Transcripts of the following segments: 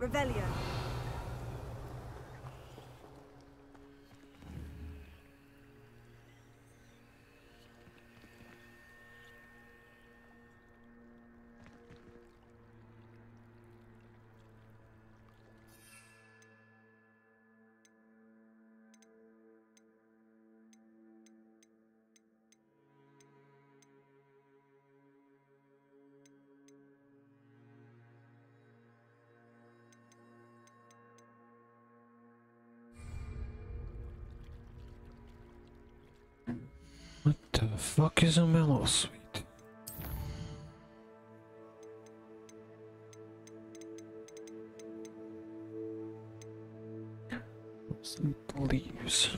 Revelio. Fuck is a Mallowsweet? Some leaves.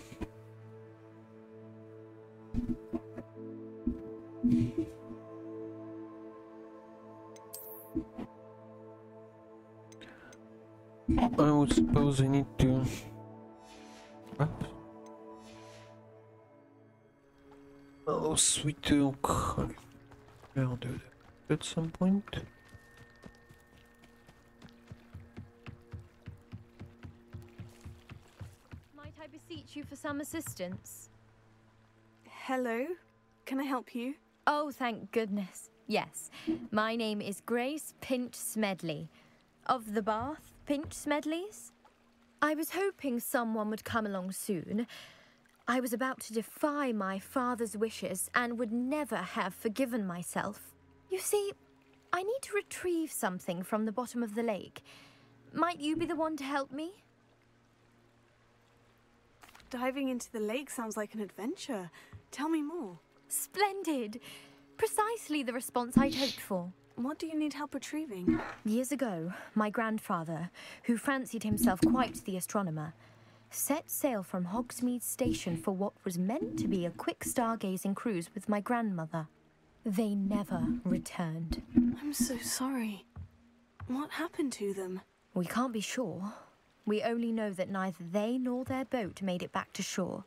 I would suppose I need to. What? Oh, sweet milk. I'll do that at some point. Might I beseech you for some assistance? Hello. Can I help you? Oh, thank goodness. Yes. My name is Grace Pinch Smedley. Of the Bath Pinch Smedleys? I was hoping someone would come along soon. I was about to defy my father's wishes and would never have forgiven myself. You see, I need to retrieve something from the bottom of the lake. Might you be the one to help me? Diving into the lake sounds like an adventure. Tell me more. Splendid! Precisely the response I'd hoped for. What do you need help retrieving? Years ago, my grandfather, who fancied himself quite the astronomer, set sail from Hogsmeade Station for what was meant to be a quick stargazing cruise with my grandmother. They never returned. I'm so sorry. What happened to them? We can't be sure. We only know that neither they nor their boat made it back to shore.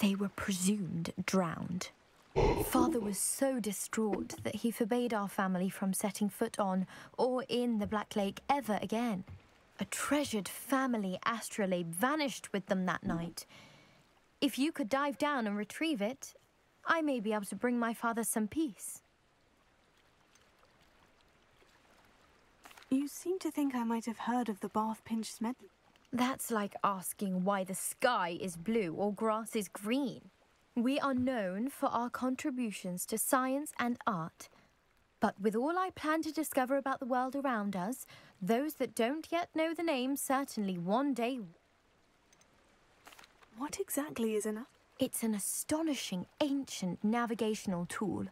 They were presumed drowned. Father was so distraught that he forbade our family from setting foot on or in the Black Lake ever again. A treasured family astrolabe vanished with them that night. If you could dive down and retrieve it, I may be able to bring my father some peace. You seem to think I might have heard of the Bath Pinch Smedley. That's like asking why the sky is blue or grass is green. We are known for our contributions to science and art. But with all I plan to discover about the world around us, those that don't yet know the name certainly one day. What exactly is an It's an astonishing ancient navigational tool,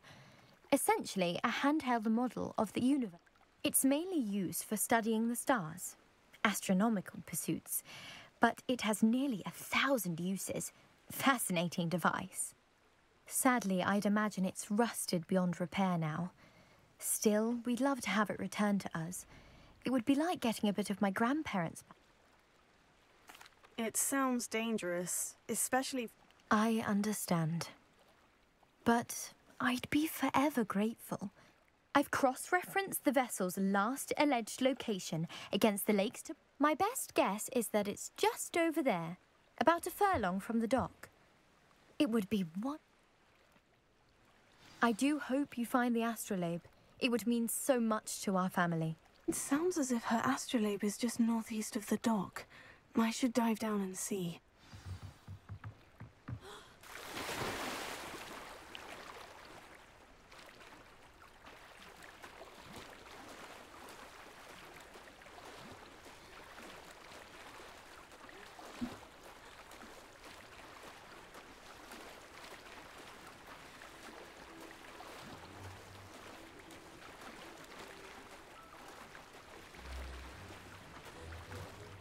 essentially a handheld model of the universe. It's mainly used for studying the stars, astronomical pursuits, but it has nearly a thousand uses. Fascinating device. Sadly, I'd imagine it's rusted beyond repair now. Still, we'd love to have it returned to us. It would be like getting a bit of my grandparents. back. It sounds dangerous, especially. I understand. But I'd be forever grateful. I've cross referenced the vessel's last alleged location against the lakes to. My best guess is that it's just over there, about a furlong from the dock. It would be one. I do hope you find the astrolabe. It would mean so much to our family. It sounds as if her astrolabe is just northeast of the dock. I should dive down and see.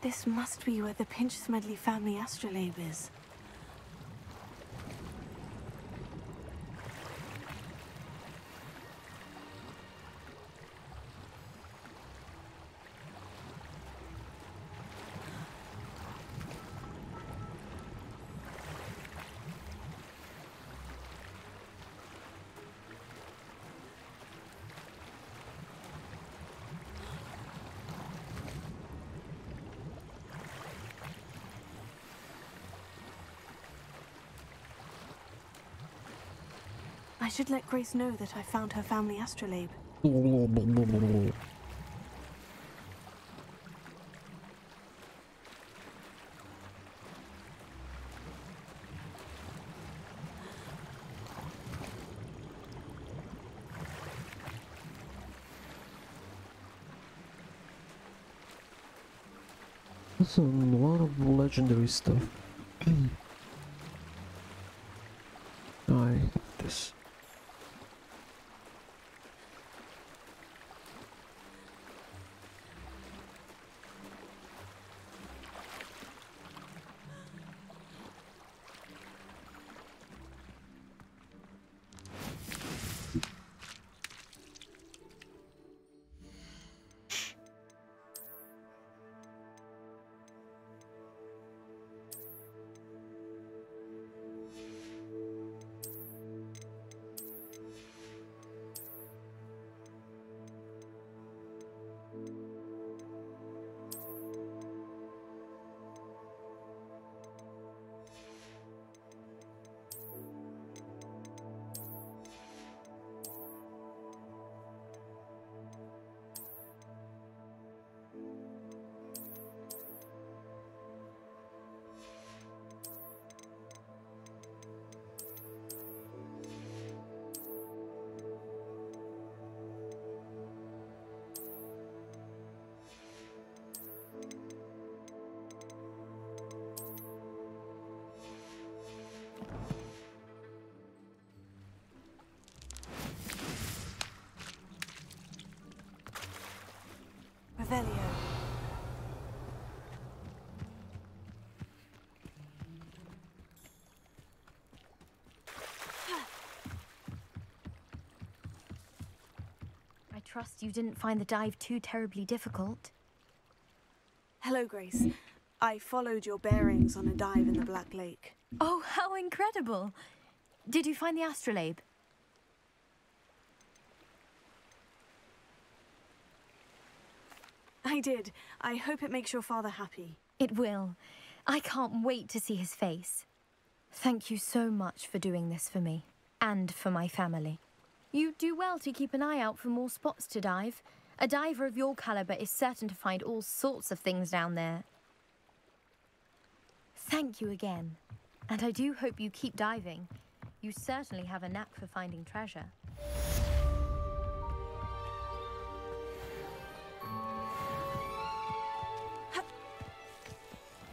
This must be where the Pinch Smedley family astrolabe is. I should let Grace know that I found her family astrolabe. That's a lot of legendary stuff. I trust you didn't find the dive too terribly difficult. Hello, Grace. I followed your bearings on a dive in the Black Lake. Oh, how incredible! Did you find the astrolabe? I did. I hope it makes your father happy. It will. I can't wait to see his face. Thank you so much for doing this for me and for my family. You do well to keep an eye out for more spots to dive. A diver of your caliber is certain to find all sorts of things down there. Thank you again. And I do hope you keep diving. You certainly have a knack for finding treasure.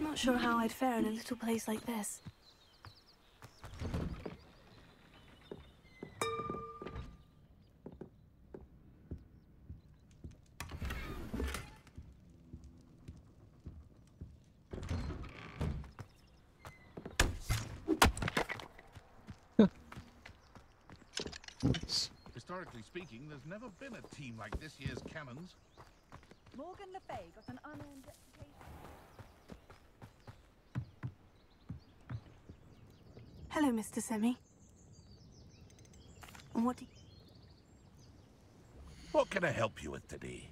I'm not sure how I'd fare in a little place like this. Historically speaking, there's never been a team like this year's cannons. Morgan Le Fay got an unearned Hello, Mr. Semi. What do. What can I help you with today?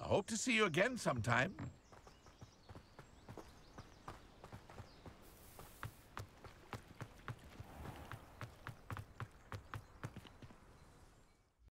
I hope to see you again sometime.